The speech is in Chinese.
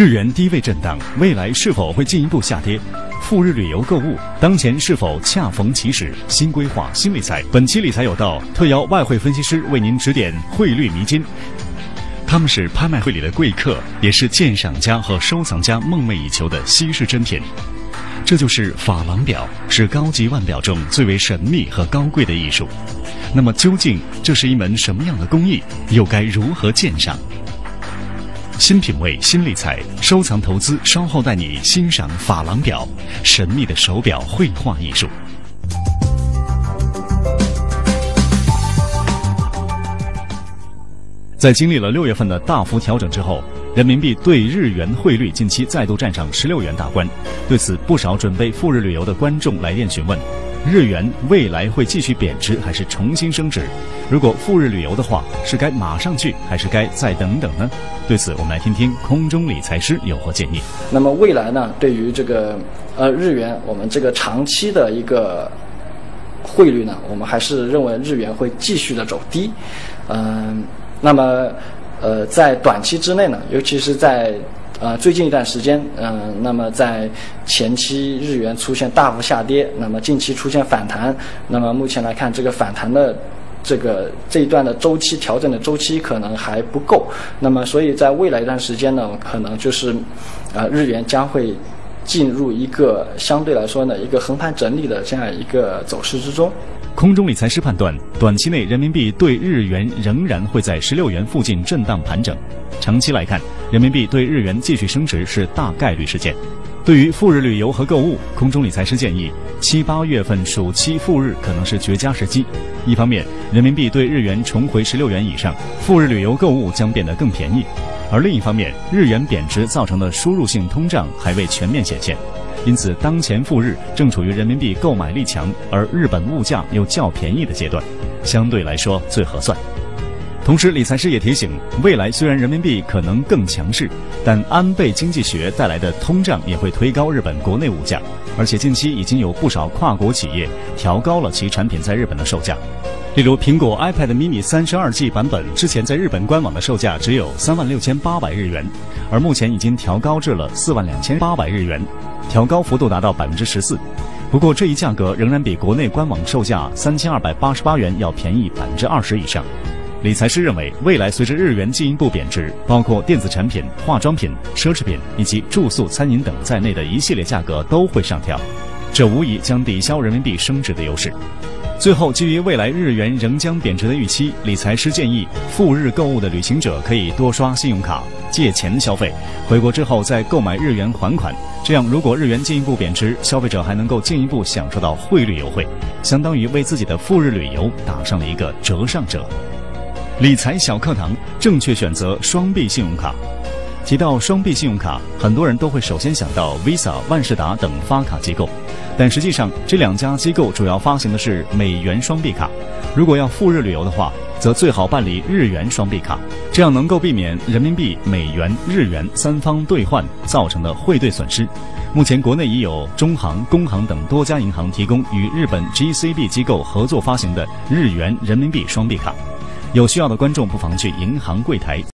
日元低位震荡，未来是否会进一步下跌？赴日旅游购物，当前是否恰逢其时？新规划、新理财，本期理财有道特邀外汇分析师为您指点汇率迷津。他们是拍卖会里的贵客，也是鉴赏家和收藏家梦寐以求的稀世珍品。这就是珐琅表，是高级腕表中最为神秘和高贵的艺术。那么，究竟这是一门什么样的工艺？又该如何鉴赏？新品味，新理财，收藏投资，稍后带你欣赏珐琅表，神秘的手表绘画艺术。在经历了六月份的大幅调整之后，人民币对日元汇率近期再度站上十六元大关。对此，不少准备赴日旅游的观众来电询问：日元未来会继续贬值还是重新升值？如果赴日旅游的话，是该马上去还是该再等等呢？对此，我们来听听空中理财师有何建议。那么未来呢？对于这个呃日元，我们这个长期的一个汇率呢，我们还是认为日元会继续的走低。嗯。那么，呃，在短期之内呢，尤其是在呃最近一段时间，嗯，那么在前期日元出现大幅下跌，那么近期出现反弹，那么目前来看，这个反弹的这个这一段的周期调整的周期可能还不够，那么所以在未来一段时间呢，可能就是，呃，日元将会进入一个相对来说呢一个横盘整理的这样一个走势之中。空中理财师判断，短期内人民币对日元仍然会在十六元附近震荡盘整。长期来看，人民币对日元继续升值是大概率事件。对于赴日旅游和购物，空中理财师建议，七八月份暑期赴日可能是绝佳时机。一方面，人民币对日元重回十六元以上，赴日旅游购物将变得更便宜；而另一方面，日元贬值造成的输入性通胀还未全面显现。因此，当前赴日正处于人民币购买力强，而日本物价又较便宜的阶段，相对来说最合算。同时，理财师也提醒，未来虽然人民币可能更强势，但安倍经济学带来的通胀也会推高日本国内物价，而且近期已经有不少跨国企业调高了其产品在日本的售价。例如，苹果 iPad mini 三十二 G 版本之前在日本官网的售价只有三万六千八百日元，而目前已经调高至了四万两千八百日元。调高幅度达到百分之十四，不过这一价格仍然比国内官网售价三千二百八十八元要便宜百分之二十以上。理财师认为，未来随着日元进一步贬值，包括电子产品、化妆品、奢侈品以及住宿、餐饮等在内的一系列价格都会上调，这无疑将抵消人民币升值的优势。最后，基于未来日元仍将贬值的预期，理财师建议赴日购物的旅行者可以多刷信用卡、借钱消费，回国之后再购买日元还款。这样，如果日元进一步贬值，消费者还能够进一步享受到汇率优惠，相当于为自己的赴日旅游打上了一个折上折。理财小课堂：正确选择双币信用卡。提到双币信用卡，很多人都会首先想到 Visa、万事达等发卡机构。但实际上，这两家机构主要发行的是美元双币卡。如果要赴日旅游的话，则最好办理日元双币卡，这样能够避免人民币、美元、日元三方兑换造成的汇兑损失。目前，国内已有中行、工行等多家银行提供与日本 GCB 机构合作发行的日元、人民币双币卡。有需要的观众不妨去银行柜台。